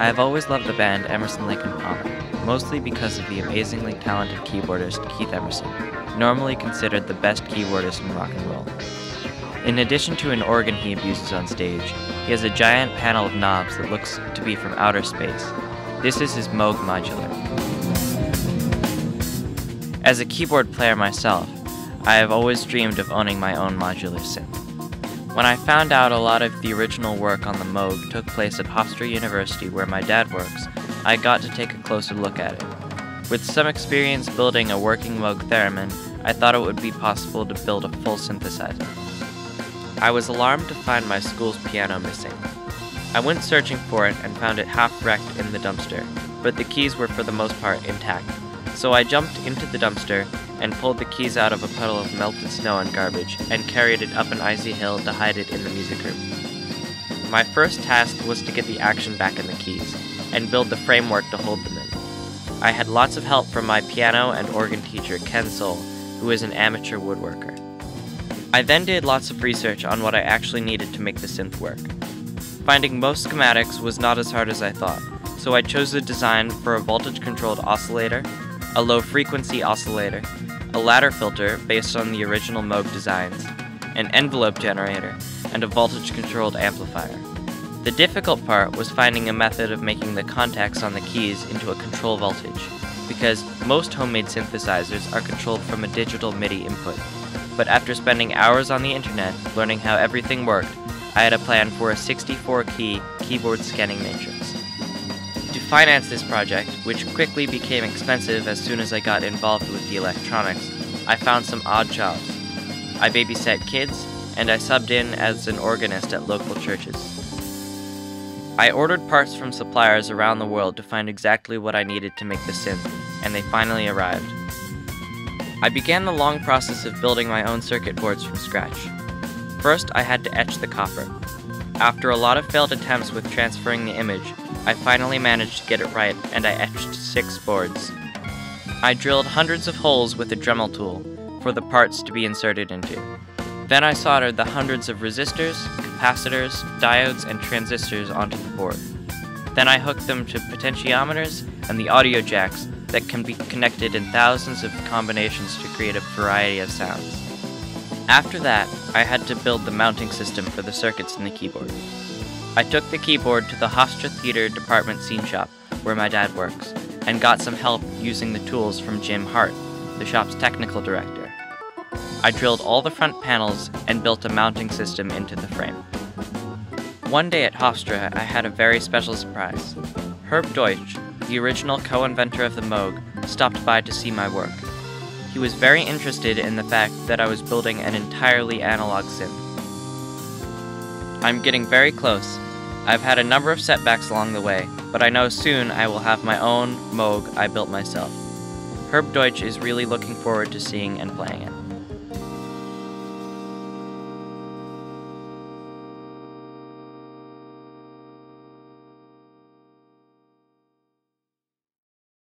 I have always loved the band Emerson, Lake and Palmer, mostly because of the amazingly talented keyboardist Keith Emerson, normally considered the best keyboardist in rock and roll. In addition to an organ he abuses on stage, he has a giant panel of knobs that looks to be from outer space. This is his Moog modular. As a keyboard player myself, I have always dreamed of owning my own modular synth. When I found out a lot of the original work on the Moog took place at Hofstra University where my dad works, I got to take a closer look at it. With some experience building a working Moog theremin, I thought it would be possible to build a full synthesizer. I was alarmed to find my school's piano missing. I went searching for it and found it half wrecked in the dumpster, but the keys were for the most part intact. So I jumped into the dumpster and pulled the keys out of a puddle of melted snow and garbage and carried it up an icy hill to hide it in the music room. My first task was to get the action back in the keys and build the framework to hold them in. I had lots of help from my piano and organ teacher, Ken Soul, who is an amateur woodworker. I then did lots of research on what I actually needed to make the synth work. Finding most schematics was not as hard as I thought, so I chose a design for a voltage controlled oscillator, a low frequency oscillator, a ladder filter based on the original Moog designs, an envelope generator, and a voltage controlled amplifier. The difficult part was finding a method of making the contacts on the keys into a control voltage, because most homemade synthesizers are controlled from a digital MIDI input. But after spending hours on the internet learning how everything worked, I had a plan for a 64 key keyboard scanning matrix. To finance this project, which quickly became expensive as soon as I got involved with the electronics, I found some odd jobs. I babysat kids, and I subbed in as an organist at local churches. I ordered parts from suppliers around the world to find exactly what I needed to make the synth, and they finally arrived. I began the long process of building my own circuit boards from scratch. First, I had to etch the copper. After a lot of failed attempts with transferring the image, I finally managed to get it right and I etched six boards. I drilled hundreds of holes with a Dremel tool for the parts to be inserted into. Then I soldered the hundreds of resistors, capacitors, diodes, and transistors onto the board. Then I hooked them to potentiometers and the audio jacks that can be connected in thousands of combinations to create a variety of sounds. After that, I had to build the mounting system for the circuits in the keyboard. I took the keyboard to the Hofstra Theater Department Scene Shop, where my dad works, and got some help using the tools from Jim Hart, the shop's technical director. I drilled all the front panels and built a mounting system into the frame. One day at Hofstra, I had a very special surprise. Herb Deutsch, the original co-inventor of the Moog, stopped by to see my work. He was very interested in the fact that I was building an entirely analog synth. I'm getting very close. I've had a number of setbacks along the way, but I know soon I will have my own Moog I built myself. Herb Deutsch is really looking forward to seeing and playing it.